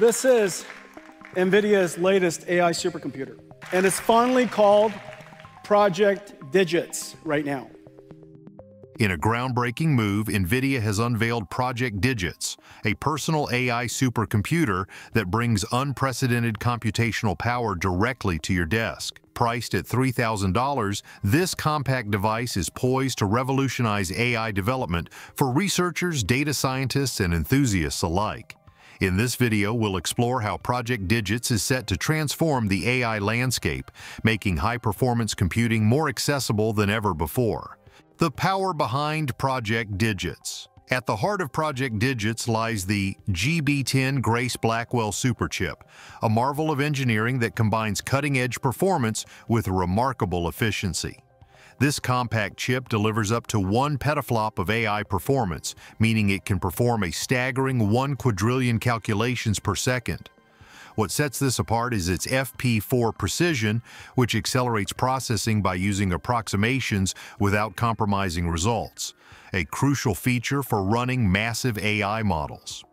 This is NVIDIA's latest AI supercomputer, and it's fondly called Project Digits right now. In a groundbreaking move, NVIDIA has unveiled Project Digits, a personal AI supercomputer that brings unprecedented computational power directly to your desk. Priced at $3,000, this compact device is poised to revolutionize AI development for researchers, data scientists, and enthusiasts alike. In this video, we'll explore how Project Digits is set to transform the AI landscape, making high-performance computing more accessible than ever before. The power behind Project Digits. At the heart of Project Digits lies the GB10 Grace Blackwell Superchip, a marvel of engineering that combines cutting-edge performance with remarkable efficiency. This compact chip delivers up to one petaflop of AI performance, meaning it can perform a staggering one quadrillion calculations per second. What sets this apart is its FP4 precision, which accelerates processing by using approximations without compromising results, a crucial feature for running massive AI models.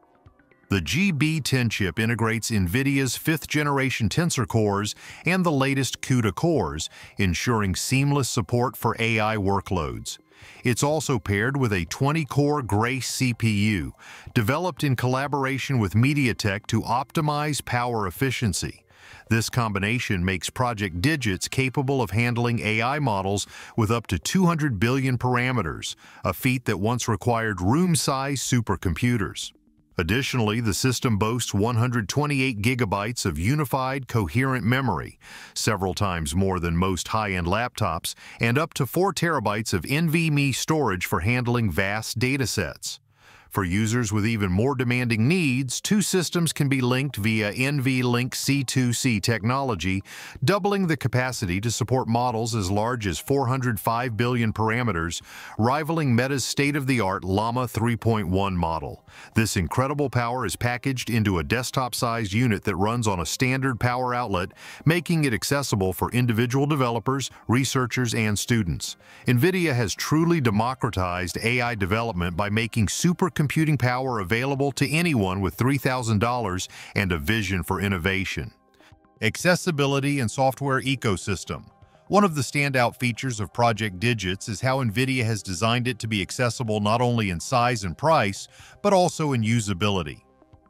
The GB10 chip integrates NVIDIA's fifth-generation Tensor cores and the latest CUDA cores, ensuring seamless support for AI workloads. It's also paired with a 20-core Grace CPU, developed in collaboration with MediaTek to optimize power efficiency. This combination makes Project Digits capable of handling AI models with up to 200 billion parameters, a feat that once required room-sized supercomputers. Additionally, the system boasts 128 gigabytes of unified, coherent memory, several times more than most high-end laptops, and up to 4 terabytes of NVMe storage for handling vast datasets. For users with even more demanding needs, two systems can be linked via NVLink C2C technology, doubling the capacity to support models as large as 405 billion parameters, rivaling Meta's state-of-the-art Llama 3.1 model. This incredible power is packaged into a desktop-sized unit that runs on a standard power outlet, making it accessible for individual developers, researchers, and students. NVIDIA has truly democratized AI development by making super computing power available to anyone with $3,000 and a vision for innovation. Accessibility and software ecosystem. One of the standout features of Project Digits is how NVIDIA has designed it to be accessible not only in size and price, but also in usability.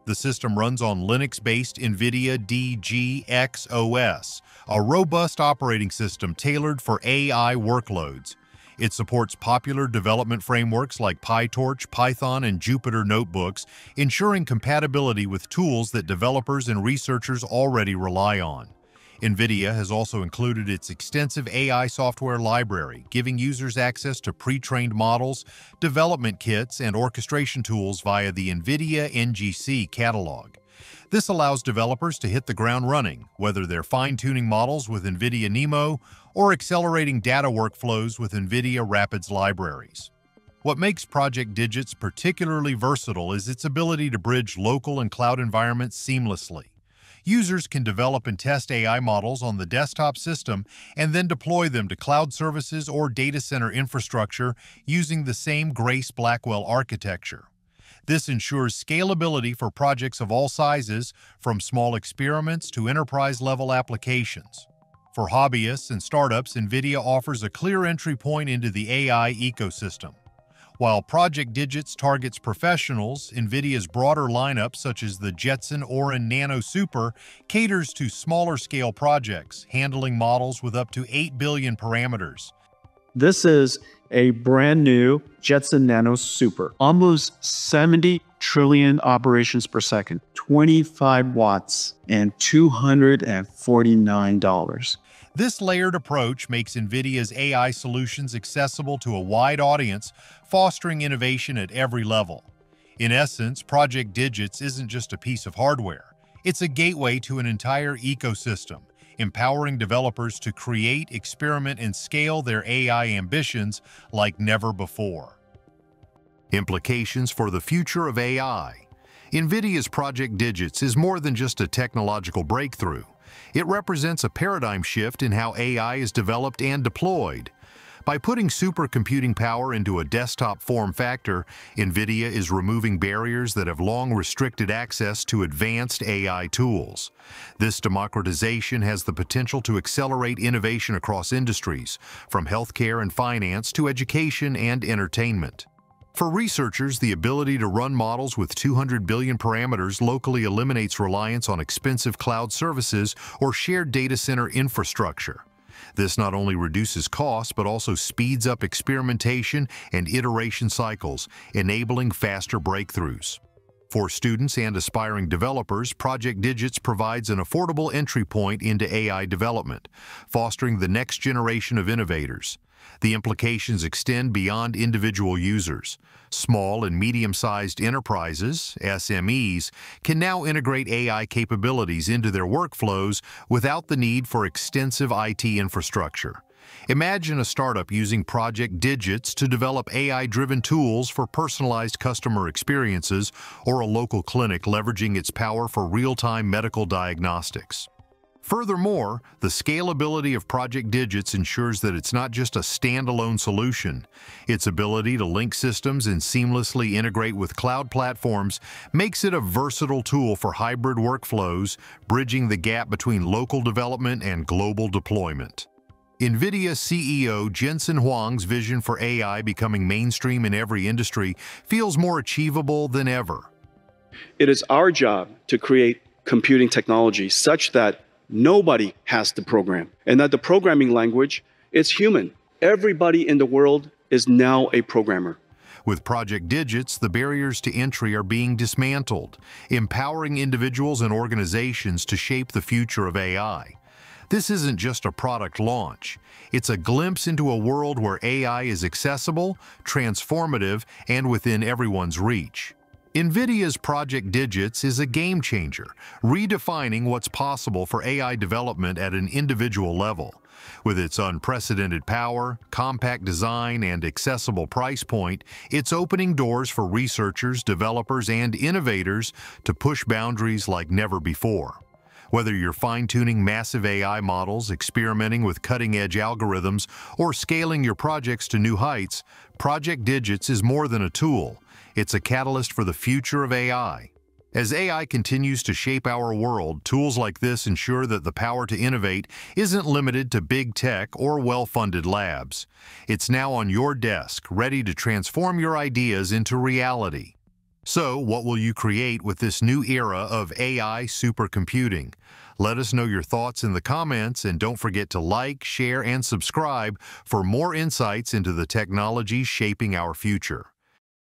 The system runs on Linux-based NVIDIA DGX OS, a robust operating system tailored for AI workloads. It supports popular development frameworks like PyTorch, Python, and Jupyter Notebooks, ensuring compatibility with tools that developers and researchers already rely on. NVIDIA has also included its extensive AI software library, giving users access to pre-trained models, development kits, and orchestration tools via the NVIDIA NGC catalog. This allows developers to hit the ground running, whether they're fine-tuning models with NVIDIA NeMo or accelerating data workflows with NVIDIA Rapids libraries. What makes Project Digits particularly versatile is its ability to bridge local and cloud environments seamlessly. Users can develop and test AI models on the desktop system and then deploy them to cloud services or data center infrastructure using the same Grace Blackwell architecture. This ensures scalability for projects of all sizes, from small experiments to enterprise-level applications. For hobbyists and startups, NVIDIA offers a clear entry point into the AI ecosystem. While Project Digits targets professionals, NVIDIA's broader lineup, such as the Jetson Orin Nano Super, caters to smaller-scale projects, handling models with up to 8 billion parameters. This is a brand new Jetson Nano Super, almost 70 trillion operations per second, 25 watts, and $249. This layered approach makes NVIDIA's AI solutions accessible to a wide audience, fostering innovation at every level. In essence, Project Digits isn't just a piece of hardware. It's a gateway to an entire ecosystem, empowering developers to create, experiment, and scale their AI ambitions like never before. Implications for the future of AI NVIDIA's Project Digits is more than just a technological breakthrough. It represents a paradigm shift in how AI is developed and deployed. By putting supercomputing power into a desktop form factor, NVIDIA is removing barriers that have long restricted access to advanced AI tools. This democratization has the potential to accelerate innovation across industries, from healthcare and finance to education and entertainment. For researchers, the ability to run models with 200 billion parameters locally eliminates reliance on expensive cloud services or shared data center infrastructure. This not only reduces costs, but also speeds up experimentation and iteration cycles, enabling faster breakthroughs. For students and aspiring developers, Project Digits provides an affordable entry point into AI development, fostering the next generation of innovators. The implications extend beyond individual users. Small and medium-sized enterprises, SMEs, can now integrate AI capabilities into their workflows without the need for extensive IT infrastructure. Imagine a startup using Project Digits to develop AI-driven tools for personalized customer experiences or a local clinic leveraging its power for real-time medical diagnostics. Furthermore, the scalability of Project Digits ensures that it's not just a standalone solution. Its ability to link systems and seamlessly integrate with cloud platforms makes it a versatile tool for hybrid workflows, bridging the gap between local development and global deployment. NVIDIA CEO Jensen Huang's vision for AI becoming mainstream in every industry feels more achievable than ever. It is our job to create computing technology such that Nobody has to program. And that the programming language is human. Everybody in the world is now a programmer. With Project Digits, the barriers to entry are being dismantled, empowering individuals and organizations to shape the future of AI. This isn't just a product launch. It's a glimpse into a world where AI is accessible, transformative, and within everyone's reach. NVIDIA's Project Digits is a game changer, redefining what's possible for AI development at an individual level. With its unprecedented power, compact design, and accessible price point, it's opening doors for researchers, developers, and innovators to push boundaries like never before. Whether you're fine-tuning massive AI models, experimenting with cutting-edge algorithms, or scaling your projects to new heights, Project Digits is more than a tool. It's a catalyst for the future of AI. As AI continues to shape our world, tools like this ensure that the power to innovate isn't limited to big tech or well-funded labs. It's now on your desk, ready to transform your ideas into reality. So, what will you create with this new era of AI supercomputing? Let us know your thoughts in the comments and don't forget to like, share, and subscribe for more insights into the technology shaping our future.